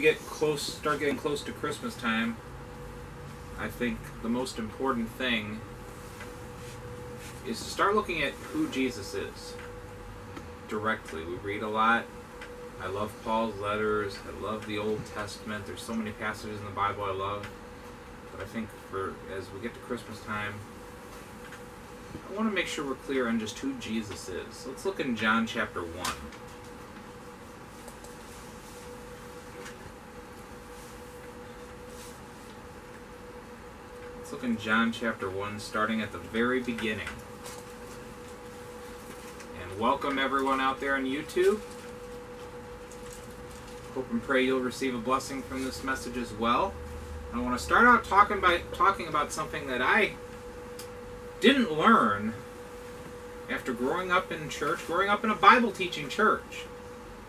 get close, start getting close to Christmas time, I think the most important thing is to start looking at who Jesus is directly. We read a lot. I love Paul's letters. I love the Old Testament. There's so many passages in the Bible I love. But I think for as we get to Christmas time, I want to make sure we're clear on just who Jesus is. Let's look in John chapter 1. In John chapter 1, starting at the very beginning. And welcome everyone out there on YouTube. Hope and pray you'll receive a blessing from this message as well. I want to start out talking about talking about something that I didn't learn after growing up in church, growing up in a Bible teaching church.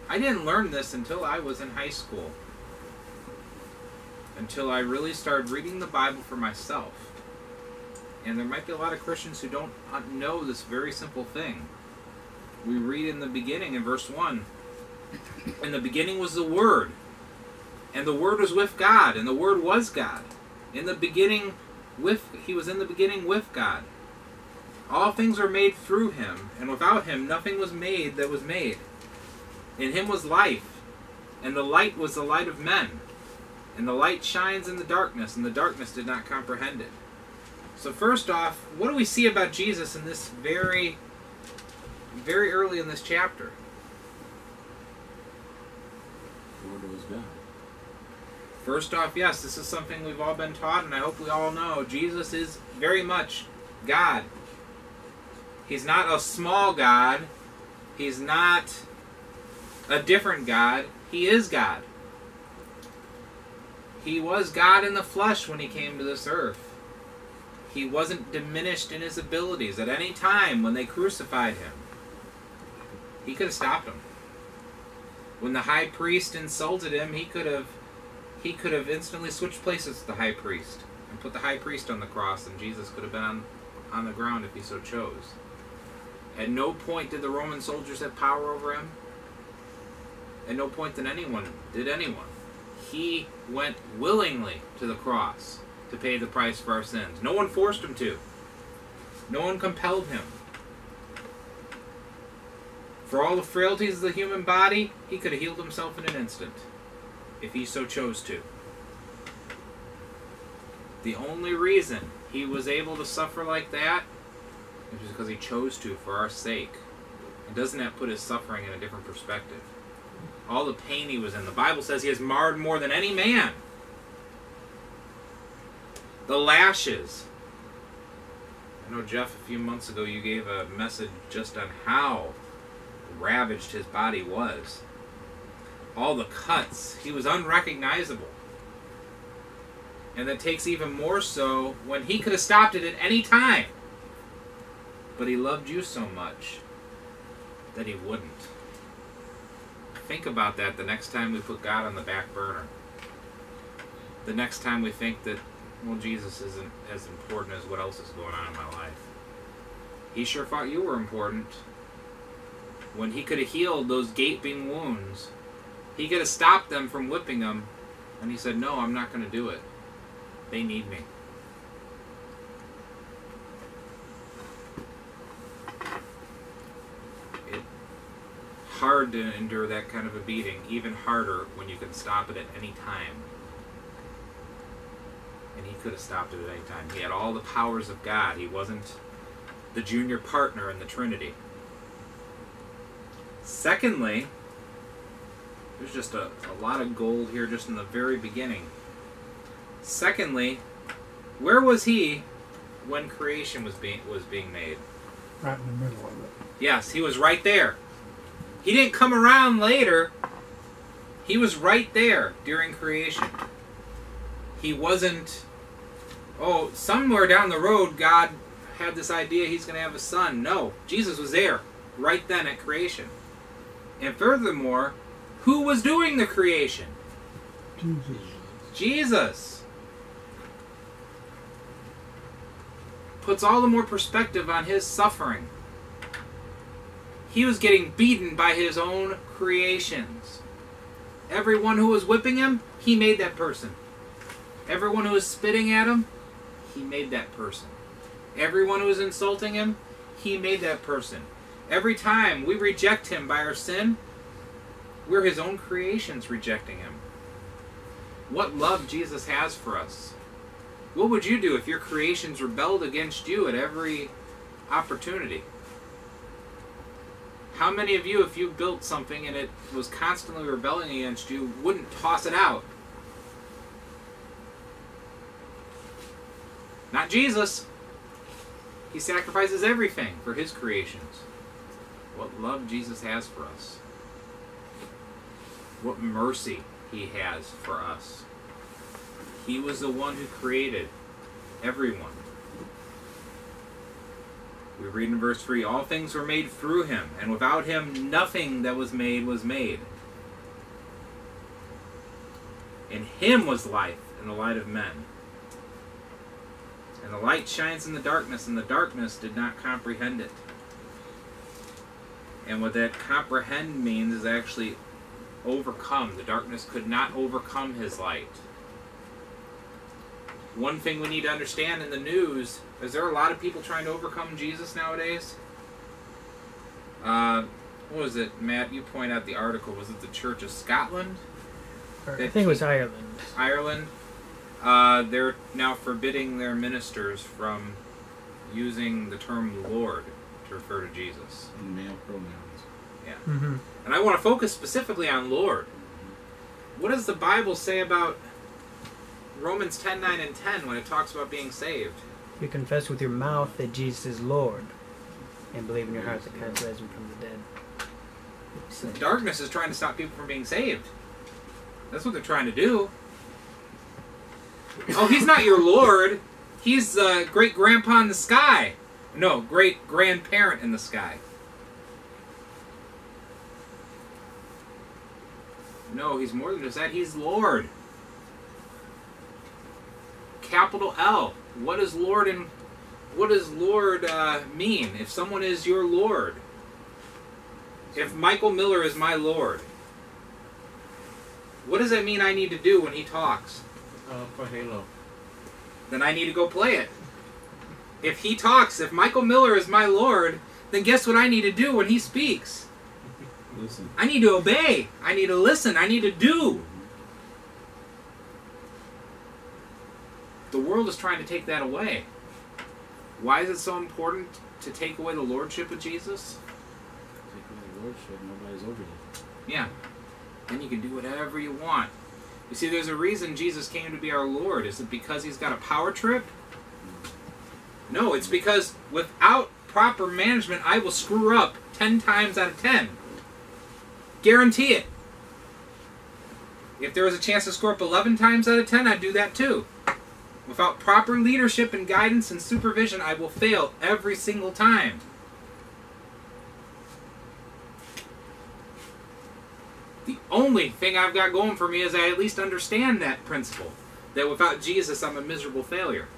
I didn't learn this until I was in high school. Until I really started reading the Bible for myself. And there might be a lot of Christians who don't uh, know this very simple thing. We read in the beginning in verse 1 In the beginning was the Word, and the Word was with God, and the Word was God. In the beginning, with He was in the beginning with God. All things were made through him, and without him nothing was made that was made. In him was life, and the light was the light of men. And the light shines in the darkness, and the darkness did not comprehend it. So, first off, what do we see about Jesus in this very, very early in this chapter? Lord was God. First off, yes, this is something we've all been taught, and I hope we all know. Jesus is very much God. He's not a small God. He's not a different God. He is God. He was God in the flesh when he came to this earth. He wasn't diminished in his abilities at any time when they crucified him. He could have stopped him. When the high priest insulted him, he could have he could have instantly switched places with the high priest and put the high priest on the cross and Jesus could have been on, on the ground if he so chose. At no point did the Roman soldiers have power over him. At no point did anyone did anyone. He went willingly to the cross to pay the price for our sins. No one forced him to. No one compelled him. For all the frailties of the human body, he could have healed himself in an instant, if he so chose to. The only reason he was able to suffer like that is because he chose to for our sake. And doesn't that put his suffering in a different perspective? All the pain he was in. The Bible says he has marred more than any man. The lashes. I know, Jeff, a few months ago you gave a message just on how ravaged his body was. All the cuts. He was unrecognizable. And that takes even more so when he could have stopped it at any time. But he loved you so much that he wouldn't. Think about that the next time we put God on the back burner. The next time we think that, well, Jesus isn't as important as what else is going on in my life. He sure thought you were important. When he could have healed those gaping wounds, he could have stopped them from whipping them, and he said, No, I'm not going to do it. They need me. Hard to endure that kind of a beating, even harder when you can stop it at any time. And he could have stopped it at any time. He had all the powers of God. He wasn't the junior partner in the Trinity. Secondly, there's just a, a lot of gold here just in the very beginning. Secondly, where was he when creation was being was being made? right in the middle of it. Yes, he was right there. He didn't come around later. He was right there during creation. He wasn't oh, somewhere down the road God had this idea he's going to have a son. No, Jesus was there right then at creation. And furthermore, who was doing the creation? Jesus. Jesus. Puts all the more perspective on his suffering. He was getting beaten by his own creations. Everyone who was whipping him, he made that person. Everyone who was spitting at him, he made that person. Everyone who was insulting him, he made that person. Every time we reject him by our sin, we're his own creations rejecting him. What love Jesus has for us. What would you do if your creations rebelled against you at every opportunity? How many of you, if you built something and it was constantly rebelling against you, wouldn't toss it out? Not Jesus. He sacrifices everything for his creations. What love Jesus has for us. What mercy he has for us. He was the one who created everyone. We read in verse 3 All things were made through him, and without him nothing that was made was made. In him was life, and the light of men. And the light shines in the darkness, and the darkness did not comprehend it. And what that comprehend means is actually overcome. The darkness could not overcome his light. One thing we need to understand in the news is there a lot of people trying to overcome Jesus nowadays? Uh, what was it, Matt? You point out the article. Was it the Church of Scotland? I think it was Ireland. Ireland? Uh, they're now forbidding their ministers from using the term Lord to refer to Jesus. And male pronouns. hmm And I want to focus specifically on Lord. What does the Bible say about Romans 10 9 and 10 when it talks about being saved? You confess with your mouth that Jesus is Lord, and believe in your heart that Christ raised him from the dead. Darkness is trying to stop people from being saved. That's what they're trying to do. Oh, he's not your Lord. He's uh, great grandpa in the sky. No, great grandparent in the sky. No, he's more than just that. He's Lord. Capital L. What does Lord and what does Lord uh, mean? If someone is your Lord, if Michael Miller is my Lord, what does that mean I need to do when he talks? Uh, for Halo. Then I need to go play it. If he talks, if Michael Miller is my Lord, then guess what I need to do when he speaks? Listen. I need to obey. I need to listen. I need to do. The world is trying to take that away. Why is it so important to take away the lordship of Jesus? Take away the lordship. Nobody's over you. Yeah. Then you can do whatever you want. You see, there's a reason Jesus came to be our Lord. Is it because he's got a power trip? Mm. No, it's because without proper management, I will screw up 10 times out of 10. Guarantee it. If there was a chance to score up 11 times out of 10, I'd do that too. Without proper leadership and guidance and supervision, I will fail every single time. The only thing I've got going for me is I at least understand that principle that without Jesus, I'm a miserable failure.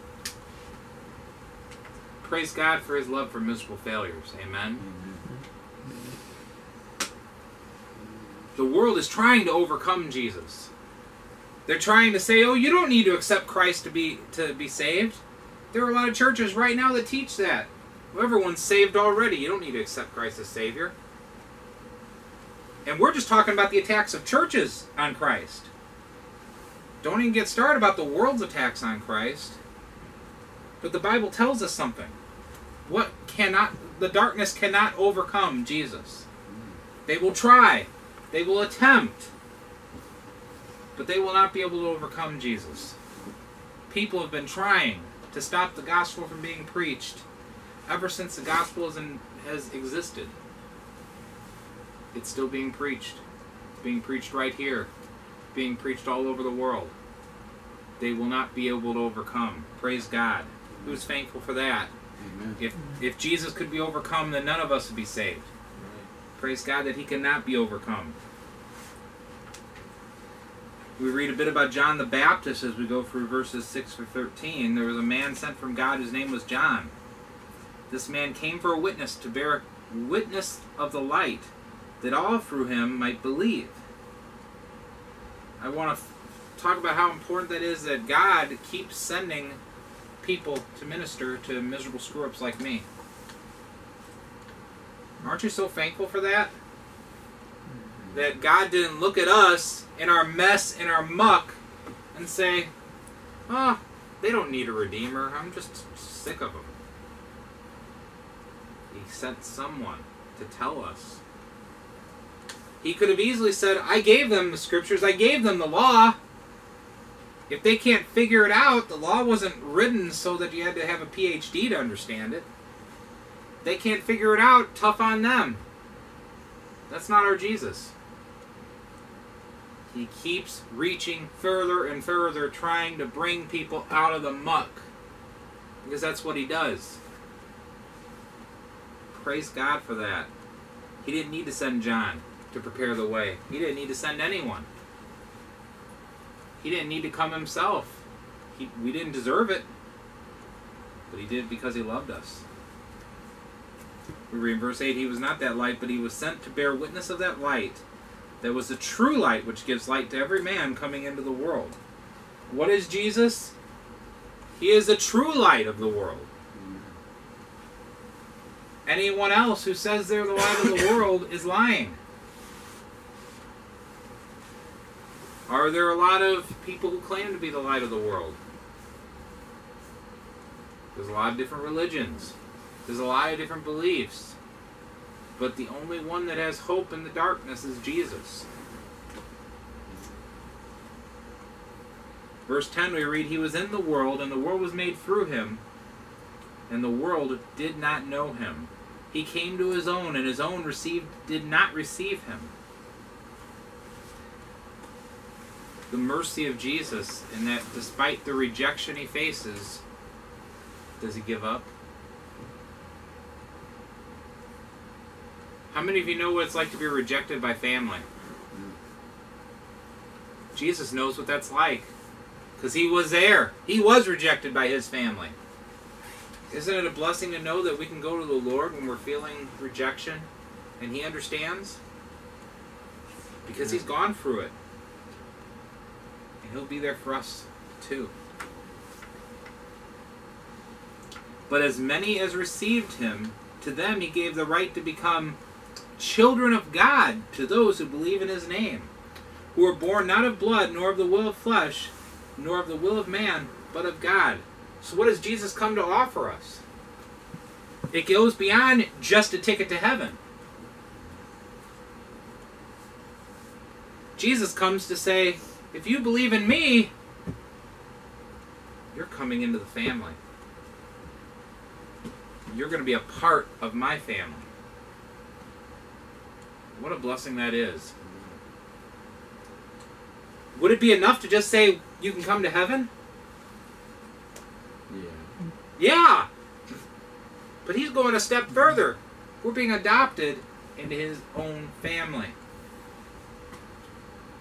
Praise God for his love for miserable failures. Amen. The world is trying to overcome Jesus. They're trying to say, "Oh, you don't need to accept Christ to be to be saved." There are a lot of churches right now that teach that. Well, everyone's saved already. You don't need to accept Christ as Savior. And we're just talking about the attacks of churches on Christ. Don't even get started about the world's attacks on Christ. But the Bible tells us something. What cannot the darkness cannot overcome Jesus. They will try. They will attempt. But they will not be able to overcome Jesus. People have been trying to stop the gospel from being preached ever since the gospel has, in, has existed. It's still being preached. It's being preached right here. Being preached all over the world. They will not be able to overcome. Praise God. Who's thankful for that? Amen. If if Jesus could be overcome, then none of us would be saved. Praise God that he cannot be overcome. We read a bit about John the Baptist as we go through verses 6 through 13. There was a man sent from God whose name was John. This man came for a witness to bear witness of the light, that all through him might believe. I want to talk about how important that is that God keeps sending people to minister to miserable screw ups like me. Aren't you so thankful for that? That God didn't look at us in our mess, in our muck, and say, oh, they don't need a redeemer. I'm just sick of them. He sent someone to tell us. He could have easily said, I gave them the scriptures, I gave them the law. If they can't figure it out, the law wasn't written so that you had to have a PhD to understand it. They can't figure it out, tough on them. That's not our Jesus. He keeps reaching further and further, trying to bring people out of the muck. Because that's what he does. Praise God for that. He didn't need to send John to prepare the way, he didn't need to send anyone. He didn't need to come himself. He, we didn't deserve it. But he did because he loved us. We read in verse 8 He was not that light, but he was sent to bear witness of that light that was the true light which gives light to every man coming into the world. What is Jesus? He is the true light of the world. Anyone else who says they're the light of the world is lying. Are there a lot of people who claim to be the light of the world? There's a lot of different religions. There's a lot of different beliefs. But the only one that has hope in the darkness is Jesus. Verse 10 we read, He was in the world, and the world was made through him, and the world did not know him. He came to his own, and his own received did not receive him. The mercy of Jesus in that despite the rejection he faces, does he give up? How many of you know what it's like to be rejected by family? Jesus knows what that's like. Because he was there. He was rejected by his family. Isn't it a blessing to know that we can go to the Lord when we're feeling rejection and he understands? Because he's gone through it. And he'll be there for us too. But as many as received him, to them he gave the right to become children of God to those who believe in his name, who are born not of blood, nor of the will of flesh, nor of the will of man, but of God. So, what does Jesus come to offer us? It goes beyond just a ticket to heaven. Jesus comes to say, if you believe in me, you're coming into the family. You're going to be a part of my family. What a blessing that is. Would it be enough to just say, you can come to heaven? Yeah. Yeah. But he's going a step further. We're being adopted into his own family.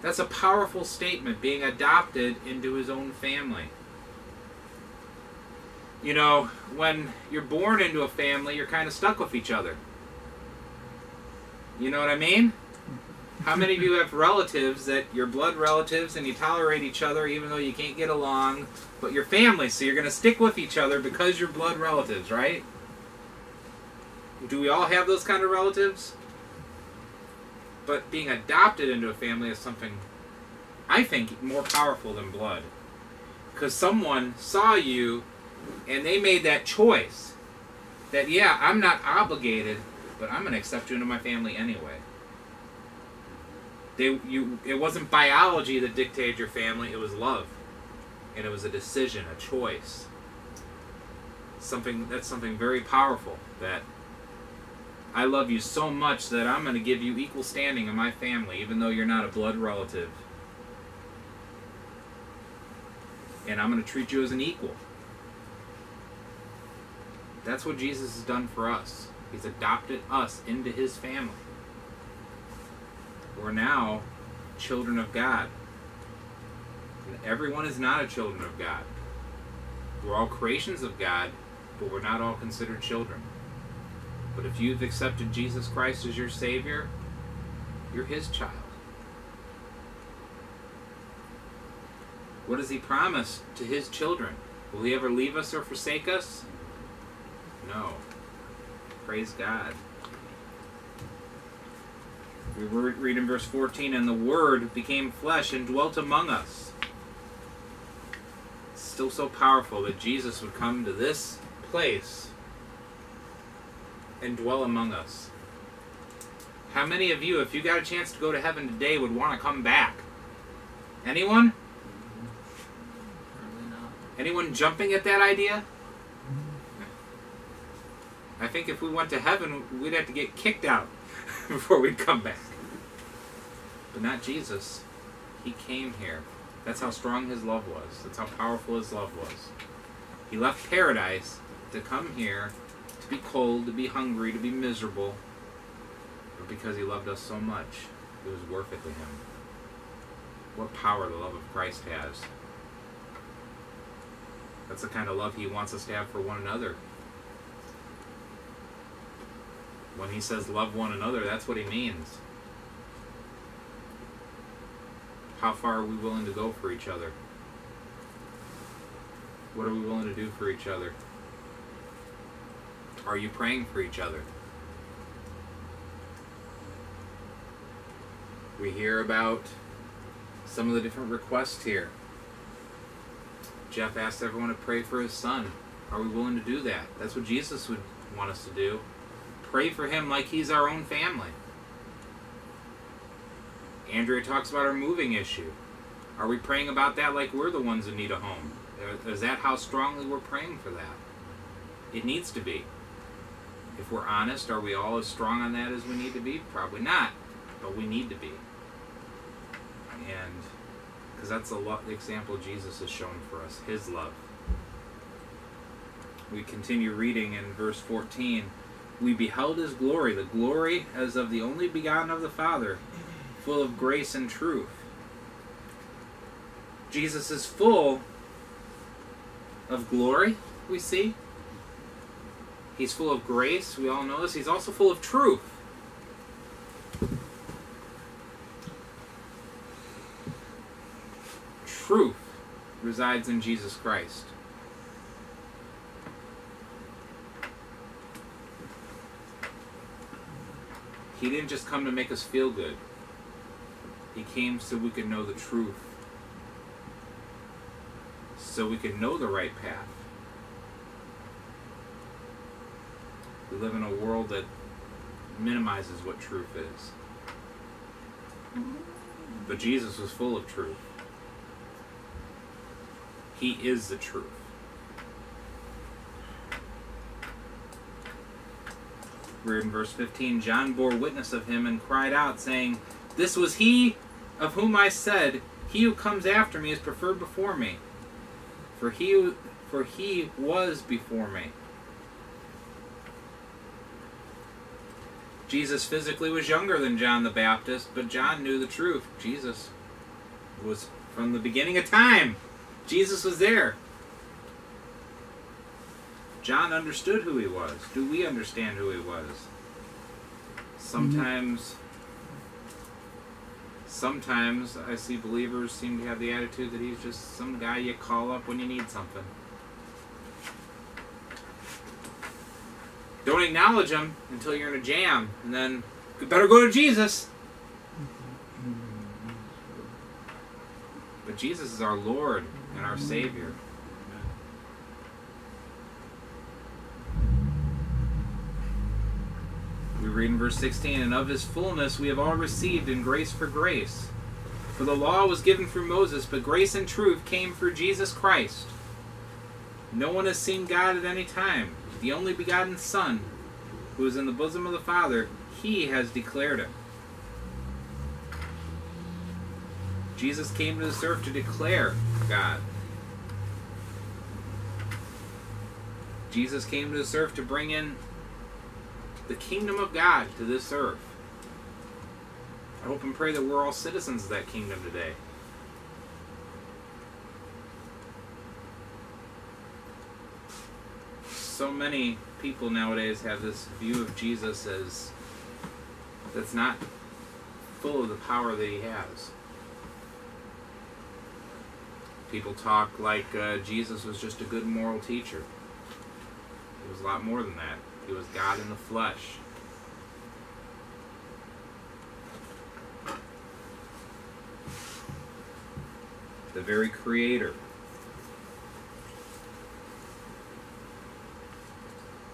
That's a powerful statement, being adopted into his own family. You know, when you're born into a family, you're kind of stuck with each other. You know what I mean? How many of you have relatives that you're blood relatives and you tolerate each other even though you can't get along, but you're family, so you're going to stick with each other because you're blood relatives, right? Do we all have those kind of relatives? But being adopted into a family is something I think more powerful than blood. Because someone saw you and they made that choice that, yeah, I'm not obligated, but I'm going to accept you into my family anyway. They, you, it wasn't biology that dictated your family, it was love. And it was a decision, a choice. Something that's something very powerful that I love you so much that I'm going to give you equal standing in my family, even though you're not a blood relative. And I'm going to treat you as an equal. That's what Jesus has done for us. He's adopted us into his family. We're now children of God. And everyone is not a children of God. We're all creations of God, but we're not all considered children. But if you've accepted Jesus Christ as your Savior, you're His child. What does he promise to his children? Will he ever leave us or forsake us? No. Praise God. We read in verse 14, and the Word became flesh and dwelt among us. It's still so powerful that Jesus would come to this place and dwell among us. How many of you, if you got a chance to go to heaven today, would want to come back? Anyone? Mm-hmm. Probably not. Anyone jumping at that idea? I think if we went to heaven, we'd have to get kicked out before we'd come back. But not Jesus. He came here. That's how strong his love was. That's how powerful his love was. He left paradise to come here to be cold, to be hungry, to be miserable. But because he loved us so much, it was worth it to him. What power the love of Christ has. That's the kind of love he wants us to have for one another. When he says love one another, that's what he means. How far are we willing to go for each other? What are we willing to do for each other? Are you praying for each other? We hear about some of the different requests here. Jeff asked everyone to pray for his son. Are we willing to do that? That's what Jesus would want us to do. Pray for him like he's our own family. Andrea talks about our moving issue. Are we praying about that like we're the ones who need a home? Uh, is that how strongly we're praying for that? It needs to be. If we're honest, are we all as strong on that as we need to be? Probably not, but we need to be. And because that's a example Jesus has shown for us, his love. We continue reading in verse 14. We beheld his glory, the glory as of the only begotten of the Father, full of grace and truth. Jesus is full of glory, we see. He's full of grace, we all know this. He's also full of truth. Truth resides in Jesus Christ. He didn't just come to make us feel good. He came so we could know the truth. So we could know the right path. We live in a world that minimizes what truth is. But Jesus was full of truth. He is the truth. We're in verse 15. John bore witness of him and cried out, saying, This was he of whom I said, He who comes after me is preferred before me. For he, for he was before me. Jesus physically was younger than John the Baptist, but John knew the truth. Jesus was from the beginning of time. Jesus was there. John understood who he was. Do we understand who he was? Sometimes sometimes I see believers seem to have the attitude that he's just some guy you call up when you need something. Don't acknowledge him until you're in a jam, and then you better go to Jesus. But Jesus is our Lord and our Savior. Read in verse 16, and of his fullness we have all received in grace for grace. For the law was given through Moses, but grace and truth came through Jesus Christ. No one has seen God at any time. The only begotten Son, who is in the bosom of the Father, he has declared him. Jesus came to this earth to declare God. Jesus came to this earth to bring in the kingdom of God to this earth. I hope and pray that we're all citizens of that kingdom today. So many people nowadays have this view of Jesus as that's not full of the power that he has. People talk like uh, Jesus was just a good moral teacher. He was a lot more than that. He was God in the flesh. The very creator.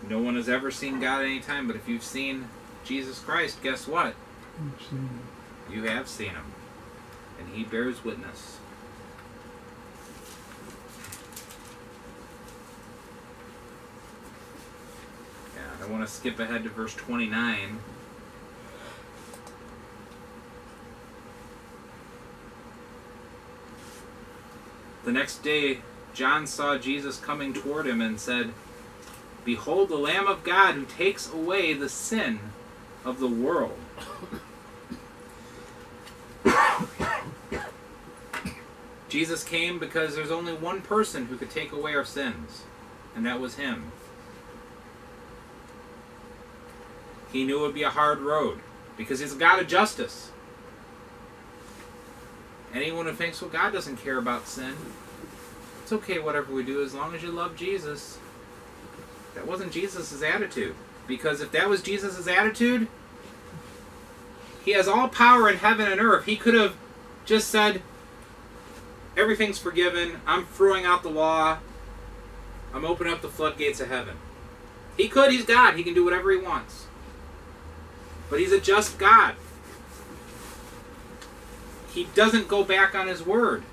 No one has ever seen God at any time, but if you've seen Jesus Christ, guess what? You have seen him. And he bears witness. Yeah, I want to skip ahead to verse 29. The next day, John saw Jesus coming toward him and said, Behold the Lamb of God who takes away the sin of the world. Jesus came because there's only one person who could take away our sins, and that was Him. He knew it would be a hard road because He's a God of justice. Anyone who thinks, well, God doesn't care about sin, it's okay whatever we do as long as you love Jesus. That wasn't Jesus' attitude. Because if that was Jesus' attitude, He has all power in heaven and earth. He could have just said, everything's forgiven. I'm throwing out the law. I'm opening up the floodgates of heaven. He could. He's God. He can do whatever he wants. But he's a just God. He doesn't go back on his word.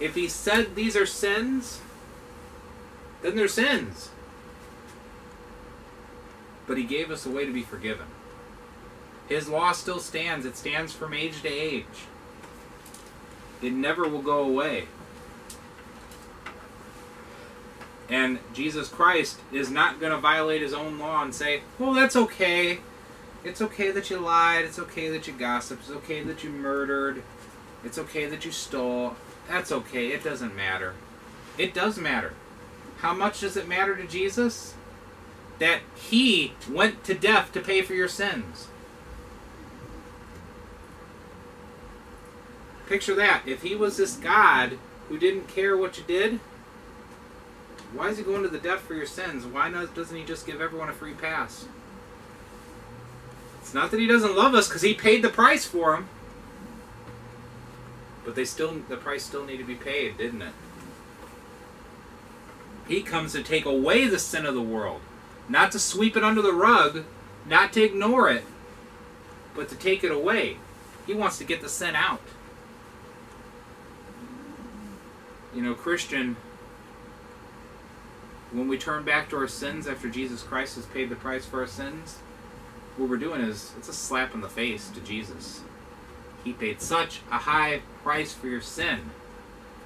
If he said these are sins, then they're sins. But he gave us a way to be forgiven. His law still stands. It stands from age to age. It never will go away. And Jesus Christ is not going to violate his own law and say, well, that's okay. It's okay that you lied. It's okay that you gossiped. It's okay that you murdered. It's okay that you stole. That's okay. It doesn't matter. It does matter. How much does it matter to Jesus? That he went to death to pay for your sins. Picture that. If he was this God who didn't care what you did, why is he going to the death for your sins? Why not, doesn't he just give everyone a free pass? It's not that he doesn't love us because he paid the price for them. But they still the price still need to be paid, didn't it? He comes to take away the sin of the world, not to sweep it under the rug, not to ignore it, but to take it away. He wants to get the sin out. You know, Christian, when we turn back to our sins after Jesus Christ has paid the price for our sins, what we're doing is it's a slap in the face to Jesus. He paid such a high price for your sin.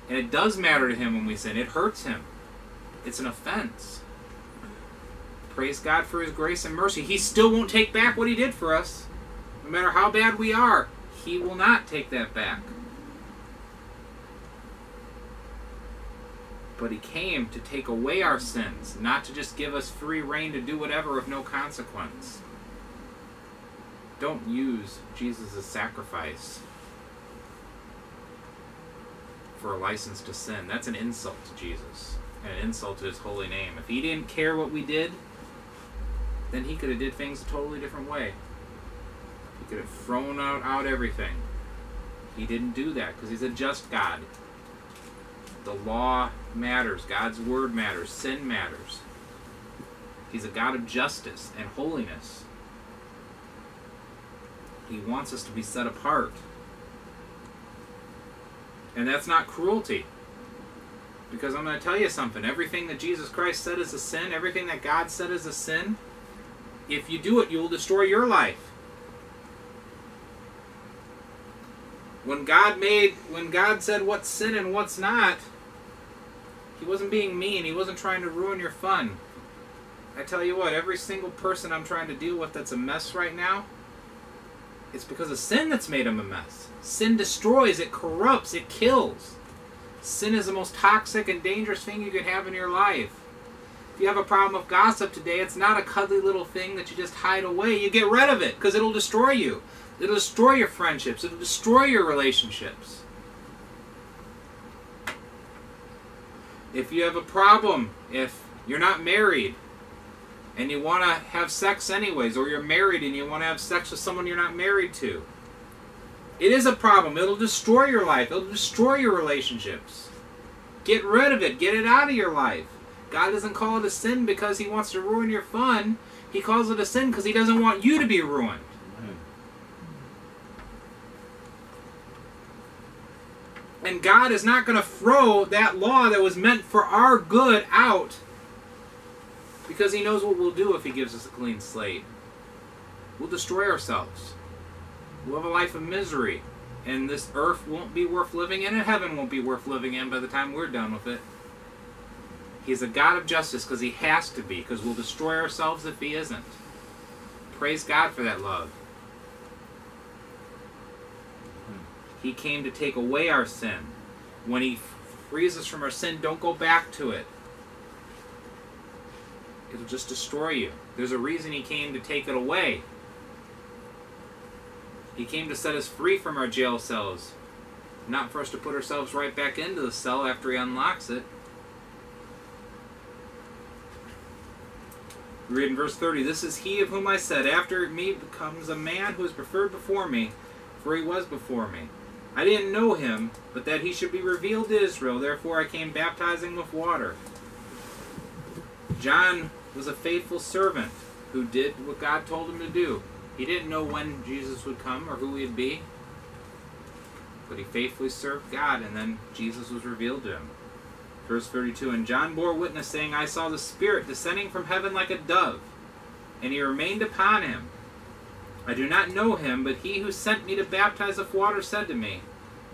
And it does matter to him when we sin. It hurts him. It's an offense. Praise God for his grace and mercy. He still won't take back what he did for us. No matter how bad we are, he will not take that back. But he came to take away our sins, not to just give us free reign to do whatever of no consequence. Don't use Jesus' sacrifice for a license to sin. That's an insult to Jesus and an insult to his holy name. If he didn't care what we did, then he could have did things a totally different way. He could have thrown out, out everything. He didn't do that because he's a just God. The law matters. God's word matters. Sin matters. He's a God of justice and holiness. He wants us to be set apart. And that's not cruelty. Because I'm going to tell you something. Everything that Jesus Christ said is a sin, everything that God said is a sin, if you do it, you will destroy your life. When God made, when God said what's sin and what's not, He wasn't being mean. He wasn't trying to ruin your fun. I tell you what, every single person I'm trying to deal with that's a mess right now, it's because of sin that's made him a mess. Sin destroys, it corrupts, it kills. Sin is the most toxic and dangerous thing you could have in your life. If you have a problem with gossip today, it's not a cuddly little thing that you just hide away. You get rid of it because it'll destroy you. It'll destroy your friendships. It'll destroy your relationships. If you have a problem, if you're not married and you want to have sex anyways, or you're married and you want to have sex with someone you're not married to, it is a problem. It'll destroy your life, it'll destroy your relationships. Get rid of it, get it out of your life. God doesn't call it a sin because He wants to ruin your fun. He calls it a sin because He doesn't want you to be ruined. And God is not going to throw that law that was meant for our good out because He knows what we'll do if He gives us a clean slate. We'll destroy ourselves. We'll have a life of misery. And this earth won't be worth living in, and heaven won't be worth living in by the time we're done with it. He's a God of justice because He has to be, because we'll destroy ourselves if He isn't. Praise God for that love. He came to take away our sin. When He frees us from our sin, don't go back to it. It'll just destroy you. There's a reason He came to take it away. He came to set us free from our jail cells, not for us to put ourselves right back into the cell after He unlocks it. Read in verse 30 This is he of whom I said, After me becomes a man who is preferred before me, for he was before me. I didn't know him, but that he should be revealed to Israel. Therefore I came baptizing with water. John was a faithful servant who did what God told him to do. He didn't know when Jesus would come or who he'd be, but he faithfully served God, and then Jesus was revealed to him. Verse 32 And John bore witness, saying, I saw the Spirit descending from heaven like a dove, and he remained upon him. I do not know him, but he who sent me to baptize with water said to me,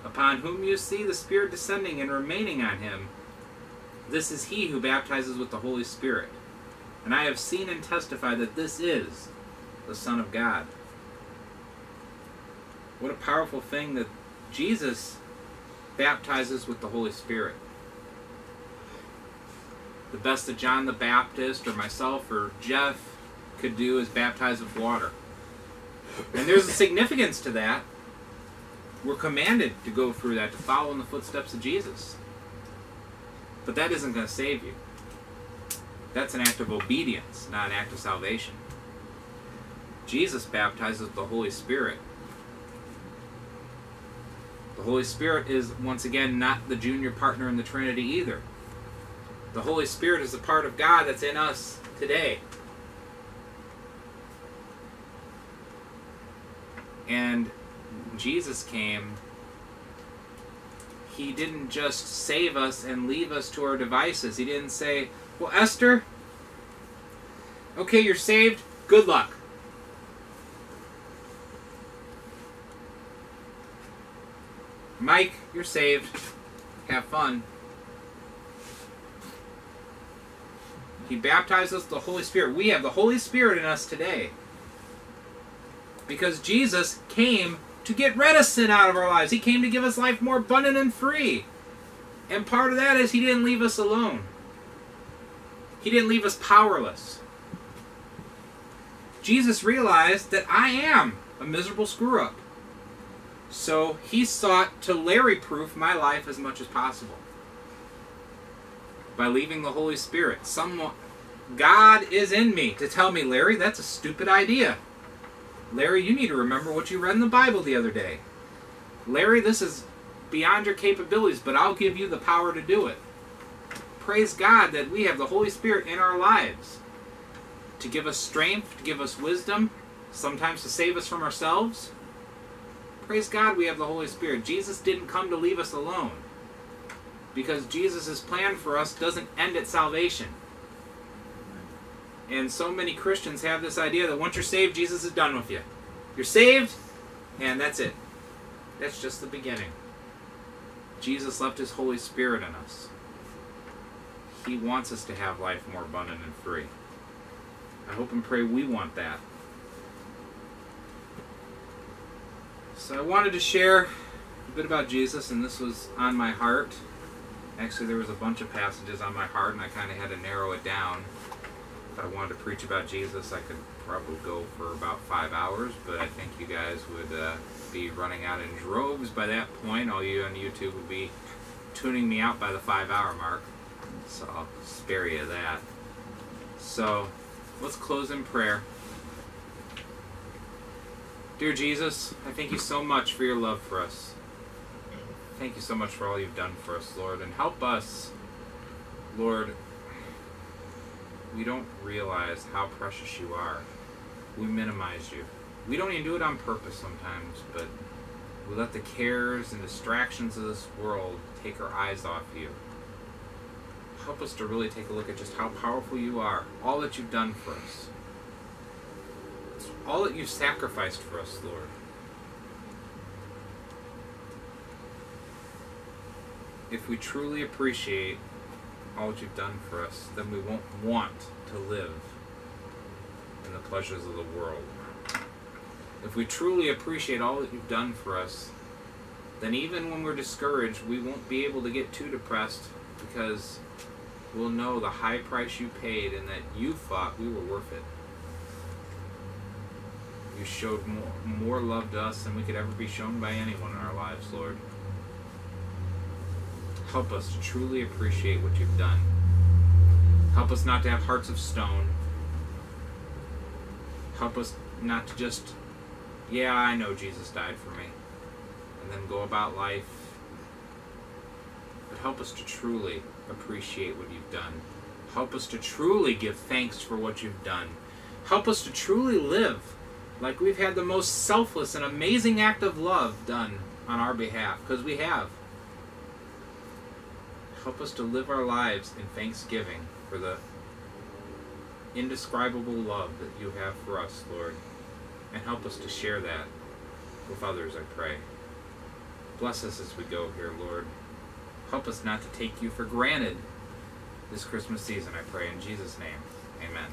Upon whom you see the Spirit descending and remaining on him, this is he who baptizes with the Holy Spirit. And I have seen and testified that this is the Son of God. What a powerful thing that Jesus baptizes with the Holy Spirit. The best that John the Baptist or myself or Jeff could do is baptize with water. And there's a significance to that. We're commanded to go through that, to follow in the footsteps of Jesus. But that isn't going to save you. That's an act of obedience, not an act of salvation. Jesus baptizes the Holy Spirit. The Holy Spirit is, once again, not the junior partner in the Trinity either. The Holy Spirit is a part of God that's in us today. And Jesus came, He didn't just save us and leave us to our devices. He didn't say, Well, Esther, okay, you're saved, good luck. Mike, you're saved. Have fun. He baptized us the Holy Spirit. We have the Holy Spirit in us today. Because Jesus came to get rid of sin out of our lives. He came to give us life more abundant and free. And part of that is He didn't leave us alone, He didn't leave us powerless. Jesus realized that I am a miserable screw up. So he sought to Larry proof my life as much as possible by leaving the Holy Spirit. Someone, God is in me to tell me, Larry, that's a stupid idea. Larry, you need to remember what you read in the Bible the other day. Larry, this is beyond your capabilities, but I'll give you the power to do it. Praise God that we have the Holy Spirit in our lives to give us strength, to give us wisdom, sometimes to save us from ourselves. Praise God we have the Holy Spirit. Jesus didn't come to leave us alone. Because Jesus' plan for us doesn't end at salvation. And so many Christians have this idea that once you're saved, Jesus is done with you. You're saved, and that's it. That's just the beginning. Jesus left his Holy Spirit in us. He wants us to have life more abundant and free. I hope and pray we want that. So I wanted to share a bit about Jesus, and this was on my heart. Actually, there was a bunch of passages on my heart, and I kind of had to narrow it down. If I wanted to preach about Jesus, I could probably go for about five hours, but I think you guys would uh, be running out in droves by that point. All you on YouTube would be tuning me out by the five hour mark. So I'll spare you that. So let's close in prayer. Dear Jesus, I thank you so much for your love for us. Thank you so much for all you've done for us, Lord. And help us, Lord. We don't realize how precious you are. We minimize you. We don't even do it on purpose sometimes, but we let the cares and distractions of this world take our eyes off you. Help us to really take a look at just how powerful you are, all that you've done for us, all that you've sacrificed for us, Lord. If we truly appreciate all that you've done for us, then we won't want to live in the pleasures of the world. If we truly appreciate all that you've done for us, then even when we're discouraged, we won't be able to get too depressed because we'll know the high price you paid and that you thought we were worth it. You showed more, more love to us than we could ever be shown by anyone in our lives, Lord. Help us to truly appreciate what you've done. Help us not to have hearts of stone. Help us not to just, yeah, I know Jesus died for me, and then go about life. But help us to truly appreciate what you've done. Help us to truly give thanks for what you've done. Help us to truly live like we've had the most selfless and amazing act of love done on our behalf, because we have. Help us to live our lives in thanksgiving for the indescribable love that you have for us, Lord. And help us to share that with others, I pray. Bless us as we go here, Lord. Help us not to take you for granted this Christmas season, I pray. In Jesus' name, amen.